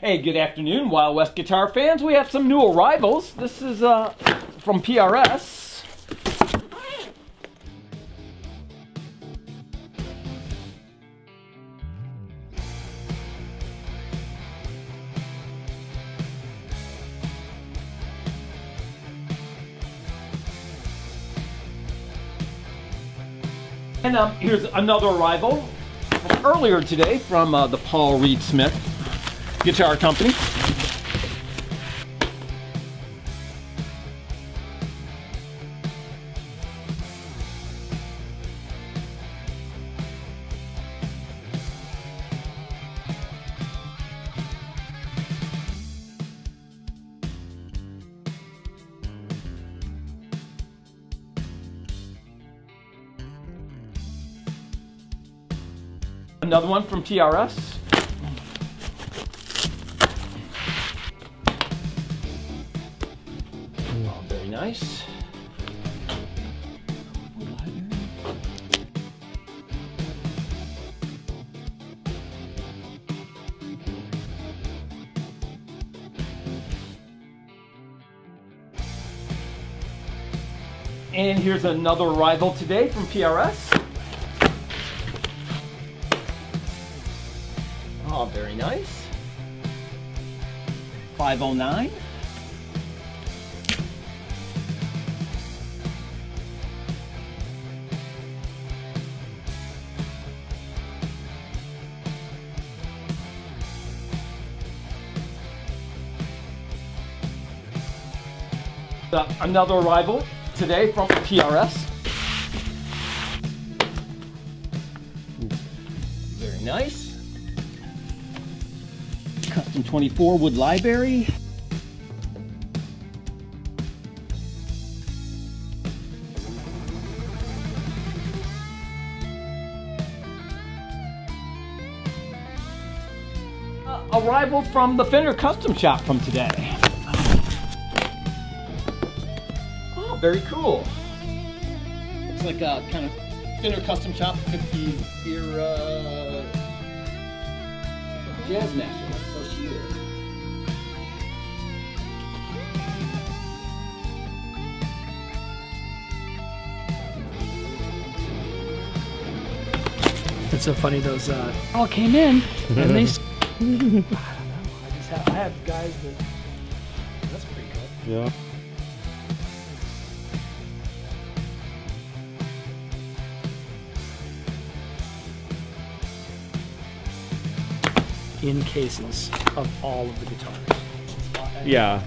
Hey, good afternoon, Wild West guitar fans. We have some new arrivals. This is uh, from PRS. And um, here's another arrival earlier today from uh, the Paul Reed Smith Guitar Company. Another one from PRS. Nice. And here's another rival today from PRS. Oh, very nice. 509. Another arrival today from PRS. Very nice. Custom 24 wood library. Uh, arrival from the Fender Custom Shop from today. Very cool. Looks like a kind of thinner Custom Shop 50s era Jazz Master, first year. It's so funny those uh, all came in and they. I don't know. I just have, I have guys that. That's pretty good. Yeah. In cases of all of the guitars. Yeah.